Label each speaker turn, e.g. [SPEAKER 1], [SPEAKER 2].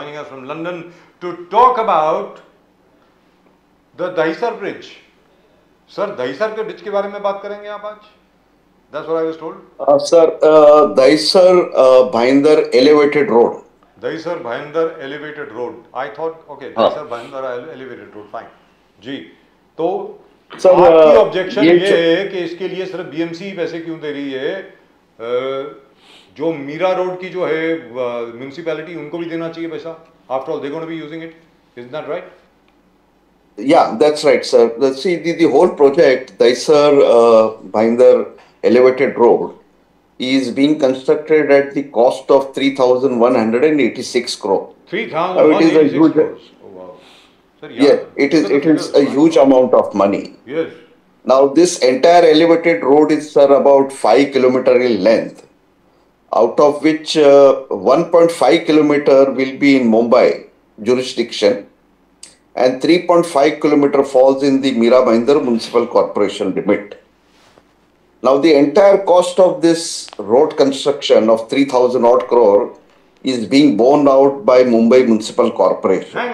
[SPEAKER 1] joining us from London to talk about the Dahisar Bridge. Sir Dahisar के bridge के बारे में बात करेंगे आप आज That's what I was told.
[SPEAKER 2] Uh, sir, uh, Daisar uh, Bhainder Elevated Road.
[SPEAKER 1] Bhainder elevated road I thought okay
[SPEAKER 2] हाँ।
[SPEAKER 1] Dahisar Bhainder elevated road fine ji तो
[SPEAKER 2] Sir,
[SPEAKER 1] आपकी
[SPEAKER 2] uh,
[SPEAKER 1] ऑब्जेक्शन
[SPEAKER 2] ये
[SPEAKER 1] ये है कि इसके लिए सिर्फ़ बीएमसी पैसे क्यों दे रही है अ, जो मीरा रोड की जो है म्यूनिसिपैलिटी उनको भी देना चाहिए पैसा after all they gonna be using it is that right
[SPEAKER 2] Yeah, that's right, sir. Let's see, the, the whole project, Daisar uh, Bhainder Elevated Road, is being constructed at the cost of 3,186 crore.
[SPEAKER 1] Three
[SPEAKER 2] Oh, it is a huge-
[SPEAKER 1] sir
[SPEAKER 2] Yeah, it is it is a huge amount of money.
[SPEAKER 1] Yes
[SPEAKER 2] Now, this entire elevated road is, sir, about 5 kilometer in length, out of which uh, 1.5 kilometer will be in Mumbai jurisdiction and 3.5 kilometer falls in the Mira Bhainder Municipal Corporation limit. Now, the entire cost of this road construction of 3,000 odd crore is being borne out by Mumbai Municipal Corporation.